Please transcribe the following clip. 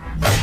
Bye.